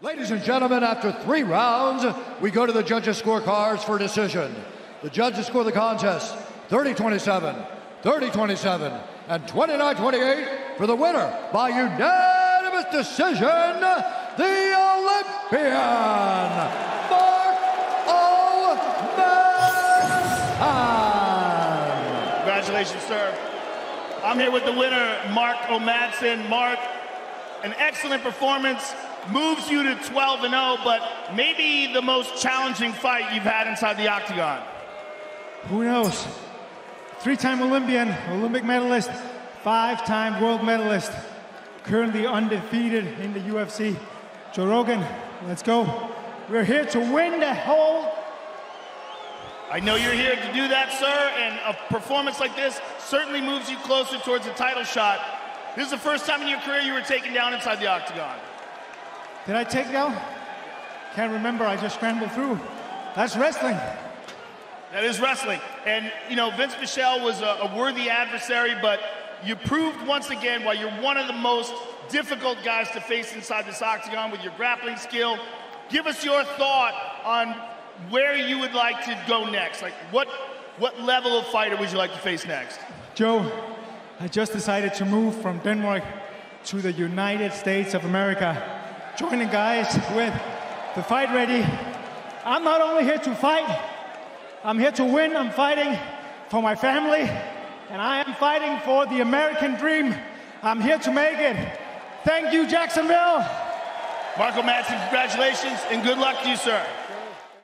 Ladies and gentlemen, after three rounds, we go to the judges' scorecards for decision. The judges score the contest 30 27, 30 27, and 29 28 for the winner by unanimous decision, the Olympian, Mark O. Madsen. Congratulations, sir. I'm here with the winner, Mark O. Madsen. Mark, an excellent performance moves you to 12 and 0, but maybe the most challenging fight you've had inside the octagon. Who knows? Three time Olympian, Olympic medalist, five time world medalist, currently undefeated in the UFC. Joe Rogan, let's go. We're here to win the whole. I know you're here to do that, sir, and a performance like this certainly moves you closer towards a title shot. This is the first time in your career you were taken down inside the octagon. Did I take down? Can't remember. I just scrambled through. That's wrestling. That is wrestling. And, you know, Vinc Pichel was a, a worthy adversary, but you proved once again why you're one of the most difficult guys to face inside this octagon with your grappling skill. Give us your thought on where you would like to go next. Like, what, what level of fighter would you like to face next? Joe, I just decided to move from Denmark to the United States of America joining guys with the fight ready. I'm not only here to fight, I'm here to win. I'm fighting for my family, and I am fighting for the American dream. I'm here to make it. Thank you, Jacksonville. Marco Madsen, congratulations and good luck to you, sir.